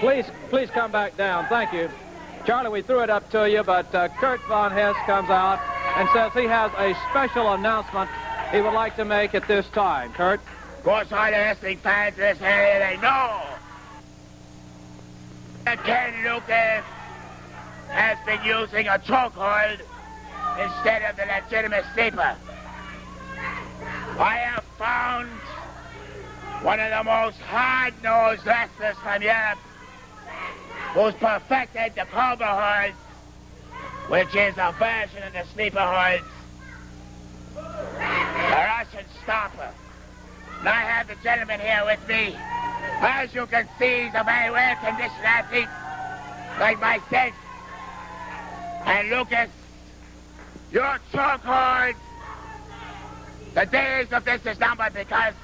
Please, please come back down. Thank you. Charlie, we threw it up to you, but uh, Kurt Von Hess comes out and says he has a special announcement he would like to make at this time. Kurt? Of course, all the wrestling fans this area, they know that Ken Lucas has been using a chokehold instead of the legitimate sleeper. I have found one of the most hard-nosed wrestlers from Europe who's perfected the cobra hold, which is a version of the sleeper hold, the Russian Stomper. And I have the gentleman here with me. As you can see, he's a very well-conditioned athlete, like myself. And Lucas, your chokehold, the days of this is numbered because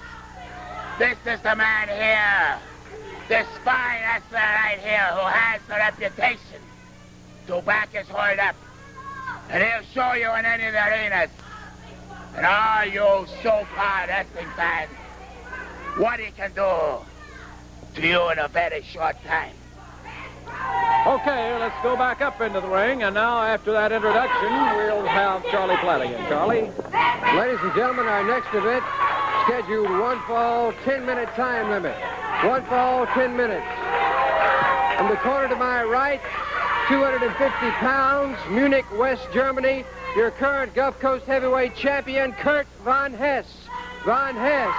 this is the man here, this fine wrestler right here who has the reputation to back his hold up. And he'll show you in any of the arenas. And all you so-called wrestling fans, what he can do to you in a very short time. Okay, let's go back up into the ring, and now after that introduction, we'll have Charlie Flanagan. Charlie? Ladies and gentlemen, our next event scheduled one fall, 10-minute time limit. One fall, 10 minutes. From the corner to my right, 250 pounds, Munich, West Germany, your current Gulf Coast heavyweight champion, Kurt Von Hess. Von Hess.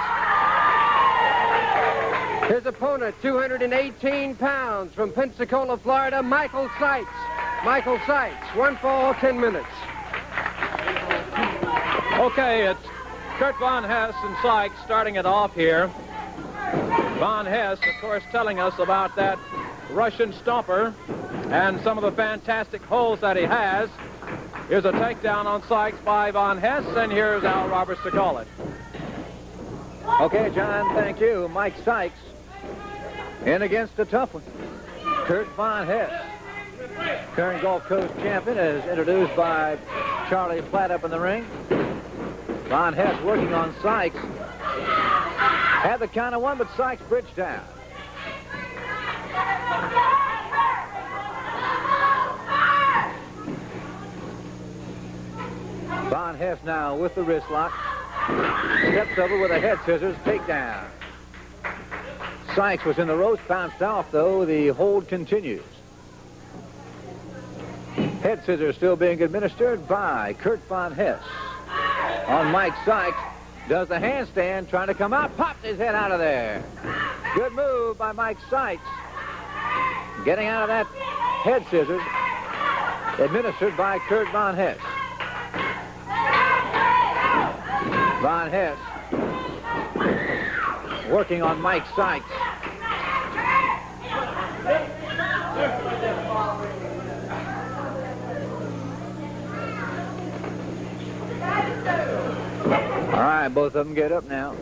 His opponent, 218 pounds, from Pensacola, Florida, Michael Sykes. Michael Sykes, one fall, 10 minutes. Okay, it's Kurt Von Hess and Sykes starting it off here. Von Hess, of course, telling us about that Russian stomper and some of the fantastic holes that he has. Here's a takedown on Sykes by Von Hess, and here's Al Roberts to call it. Okay, John, thank you. Mike Sykes in against a tough one. Kurt Von Hess, current Gulf Coast champion, is introduced by Charlie Platt up in the ring. Von Hess working on Sykes. Had the count of one, but Sykes bridged down. Von Hess now with the wrist lock. Steps over with a head scissors takedown. Sykes was in the ropes, bounced off though. The hold continues. Head scissors still being administered by Kurt Von Hess. On Mike Sykes, does the handstand, trying to come out, pops his head out of there. Good move by Mike Sykes. Getting out of that head scissors, administered by Kurt Von Hess. Von Hess working on Mike Sykes. All right, both of them get up now.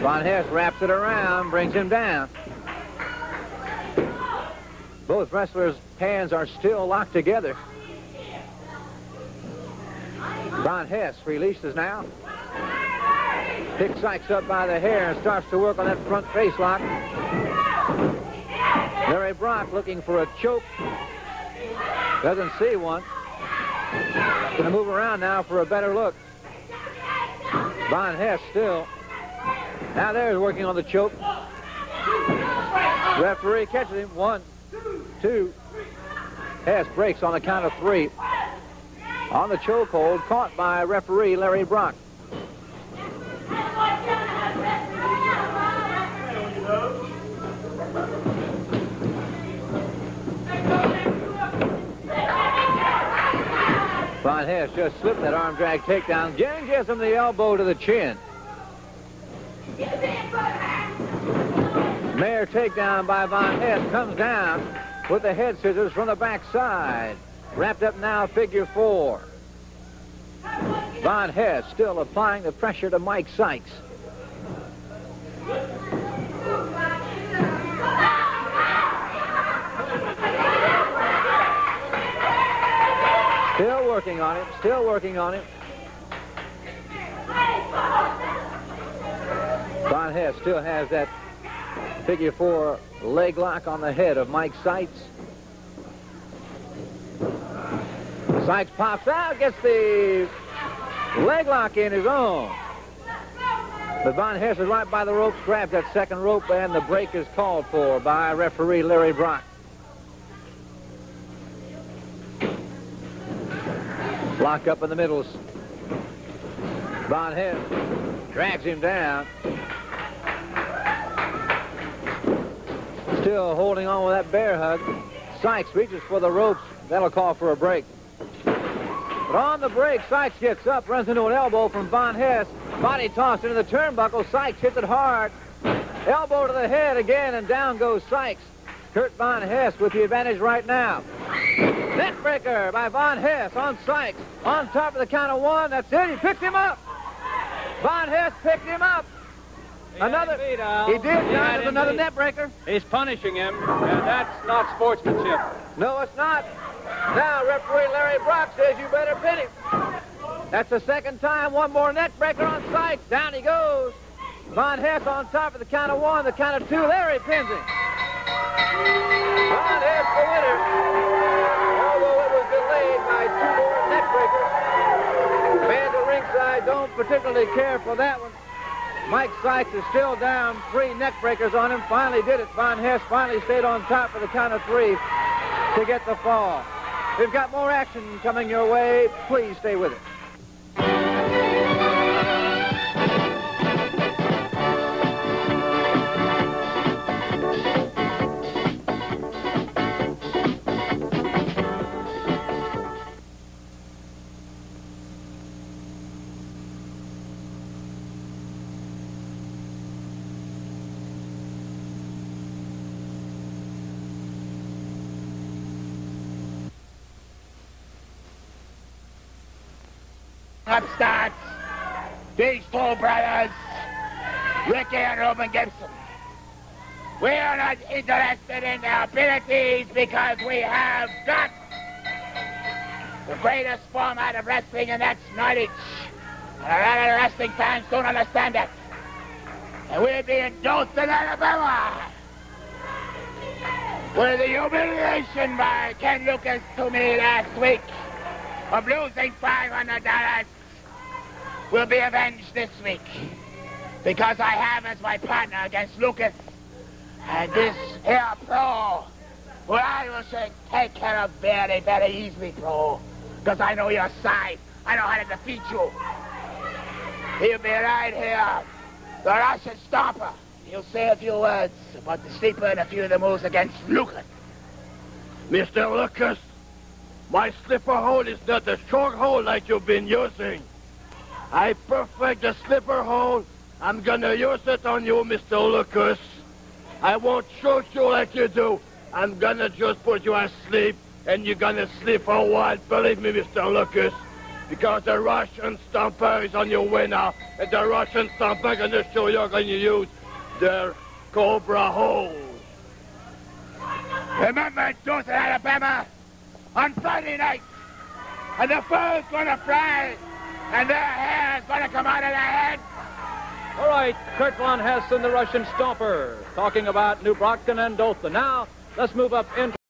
Von Hess wraps it around, brings him down. Both wrestlers' hands are still locked together. Von Hess releases now. Picks Sykes up by the hair and starts to work on that front face lock. Larry Brock looking for a choke. Doesn't see one. To move around now for a better look. Von Hess still. Now there's working on the choke. Referee catches him. One, two. Hess breaks on the count of three. On the chokehold, caught by referee Larry Brock. Von Hess just slipped that arm drag takedown. Jen gives him the elbow to the chin. Mayor takedown by Von Hess comes down with the head scissors from the backside. Wrapped up now, figure four. Von Hess still applying the pressure to Mike Sykes. Working on him, still working on it. Von Hess still has that Figure four leg lock on the head of Mike Sykes. Sykes pops out, gets the leg lock in his own. But Von Hess is right by the ropes, grabs that second rope, and the break is called for by referee Larry Brock. Lock up in the middles. Von Hess drags him down. Still holding on with that bear hug. Sykes reaches for the ropes. That'll call for a break. But on the break, Sykes gets up, runs into an elbow from Von Hess. Body tossed into the turnbuckle. Sykes hits it hard. Elbow to the head again, and down goes Sykes. Kurt Von Hess with the advantage right now. Neckbreaker by Von Hess on Sykes. On top of the count of one. That's it. He picked him up. Von Hess picked him up. He Another. beat. He did. John, with another beat. neckbreaker. He's punishing him, and that's not sportsmanship. No, it's not. Now, referee Larry Brock says you better pin him. That's the second time. One more neck breaker on Sykes. Down he goes. Von Hess on top of the count of one, the count of two. Larry pins him. Von Hess the winner. Fans at ringside don't particularly care for that one. Mike Sykes is still down. Three neck breakers on him. Finally did it. Von Hess finally stayed on top for the count of three to get the fall. We've got more action coming your way. Please stay with us. Up starts these two brothers, Ricky and Reuben Gibson. We are not interested in their abilities because we have got the greatest format of wrestling, and that's knowledge. And a lot of wrestling fans don't understand that. And we're being dosed in Alabama with the humiliation by Ken Lucas to me last week of losing $500 will be avenged this week because I have as my partner against Lucas and this here pro who I will say take care of very, very easily, pro, because I know your side. I know how to defeat you. He'll be right here, the Russian Stomper. He'll say a few words about the sleeper and a few of the moves against Lucas. Mr. Lucas, my slipper hole is not the short hole like you've been using. I perfect the slipper hole. I'm gonna use it on you, Mr. Lucas. I won't shoot you like you do. I'm gonna just put you asleep, and you're gonna sleep for a while. Believe me, Mr. Lucas. Because the Russian Stomper is on your way now, and the Russian Stomper gonna show you're gonna use their Cobra hole. Remember Dothan, Alabama, on Friday night. And the fur's gonna fly, and their hair's gonna come out of their head. All right, Kurt Von Hess and the Russian Stomper talking about New Brockton and Dothan. Now, let's move up into